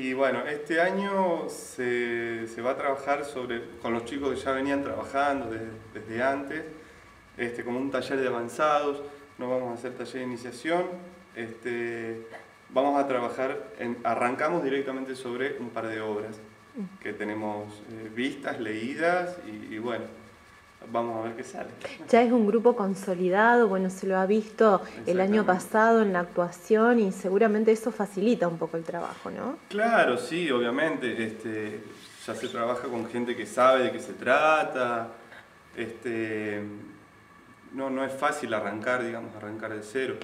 Y bueno, este año se, va a trabajar sobre, con los chicos que ya venían trabajando desde, antes, este, como un taller de avanzados, no vamos a hacer taller de iniciación, este, vamos a trabajar, arrancamos directamente sobre un par de obras que tenemos eh, vistas, leídas y bueno, vamos a ver qué sale. Ya es un grupo consolidado, bueno, se lo ha visto el año pasado en la actuación y seguramente eso facilita un poco el trabajo, ¿no? Claro, sí, obviamente. Este, ya se trabaja con gente que sabe de qué se trata. Este, no, no es fácil arrancar, digamos, arrancar de cero.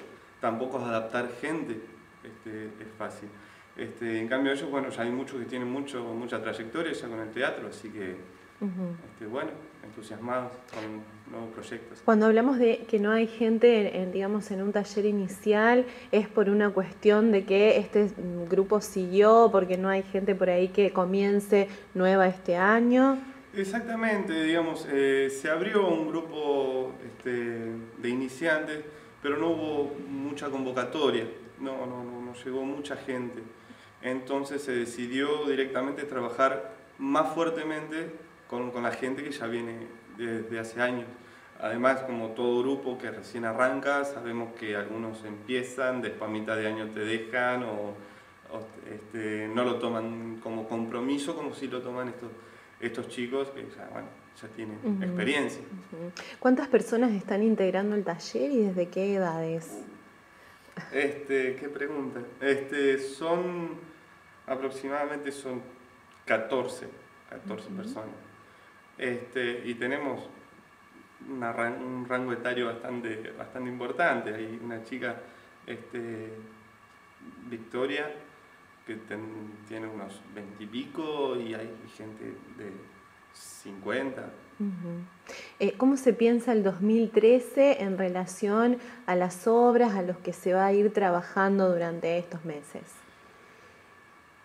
Tampoco es adaptar gente, este, es fácil. Este, en cambio ellos, bueno, ya hay muchos que tienen mucho, mucha trayectoria ya con el teatro, así que, este, bueno, entusiasmados con nuevos proyectos. Cuando hablamos de que no hay gente, en, digamos, en un taller inicial, es por una cuestión de que este grupo siguió, porque no hay gente por ahí que comience nueva este año. Exactamente, digamos, eh, se abrió un grupo este, de iniciantes, pero no hubo mucha convocatoria, no, no, no, no llegó mucha gente. Entonces se decidió directamente trabajar más fuertemente con, con la gente que ya viene desde hace años. Además, como todo grupo que recién arranca, sabemos que algunos empiezan, después a mitad de año te dejan o, este, no lo toman como compromiso, como si lo toman estos, estos chicos que ya, bueno, ya tienen experiencia. ¿Cuántas personas están integrando el taller y desde qué edades? Este, qué pregunta. Este, son aproximadamente son 14, 14 personas. Este, y tenemos un rango etario bastante, bastante importante. Hay una chica, este, Victoria, que tiene unos 20 y pico y hay gente de 50. Eh, ¿Cómo se piensa el 2013 en relación a las obras a los que se va a ir trabajando durante estos meses?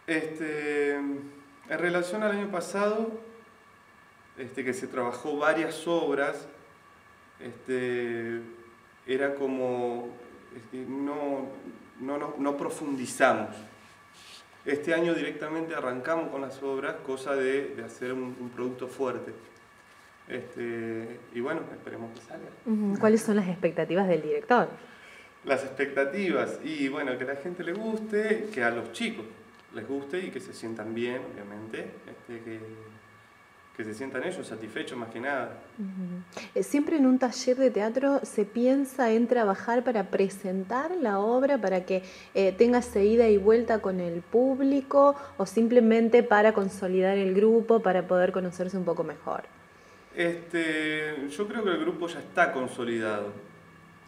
Este, en relación al año pasado, este, que se trabajó varias obras, este, era como, este, no, no, profundizamos. Este año directamente arrancamos con las obras, cosa de, hacer un, producto fuerte. Este, y bueno, esperemos que salga. ¿Cuáles son las expectativas del director? Las expectativas, y bueno, que a la gente le guste, que a los chicos les guste y que se sientan bien, obviamente, este, que, que se sientan ellos satisfechos más que nada. Eh, siempre en un taller de teatro se piensa en trabajar para presentar la obra, para que eh, tenga seguida y vuelta con el público o simplemente para consolidar el grupo, para poder conocerse un poco mejor. Este, yo creo que el grupo ya está consolidado.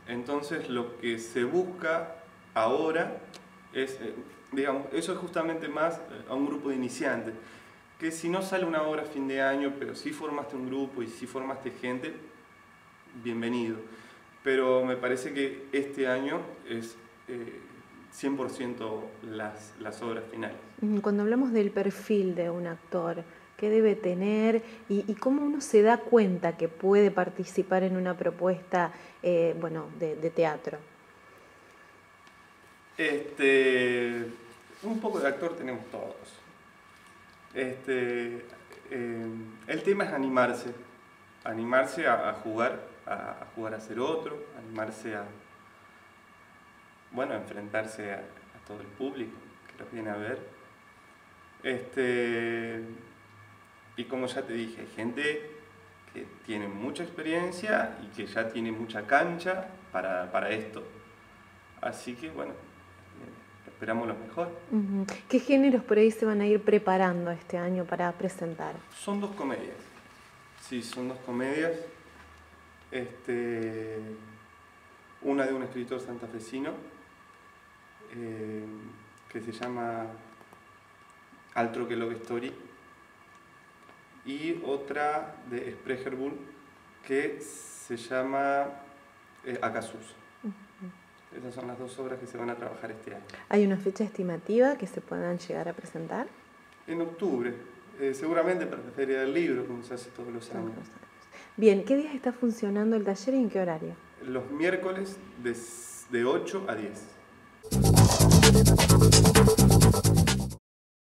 Entonces lo que se busca ahora es, eh, digamos, eso es justamente más a un grupo de iniciantes que si no sale una obra a fin de año, pero si formaste un grupo y si formaste gente, bienvenido. Pero me parece que este año es 100% eh, las, las obras finales. Cuando hablamos del perfil de un actor, ¿qué debe tener y, cómo uno se da cuenta que puede participar en una propuesta eh, bueno, de, de teatro? Este, un poco de actor tenemos todos este, eh, el tema es animarse, animarse a, jugar, a, jugar a ser otro, animarse a, bueno, enfrentarse a, todo el público que los viene a ver. Este, y como ya te dije, hay gente que tiene mucha experiencia y que ya tiene mucha cancha para, para esto. Así que bueno, esperamos lo mejor. ¿Qué géneros por ahí se van a ir preparando este año para presentar? Son dos comedias. Sí, son dos comedias. Este, una de un escritor santafesino eh, que se llama Altro que Love Story y otra de Sprecherbull que se llama eh, Acasus. Esas son las dos obras que se van a trabajar este año. ¿Hay una fecha estimativa que se puedan llegar a presentar? En octubre, eh, seguramente para la Feria del Libro, como se hace todos los años. Bien, ¿qué días está funcionando el taller y en qué horario? Los miércoles de, de 8 a 10.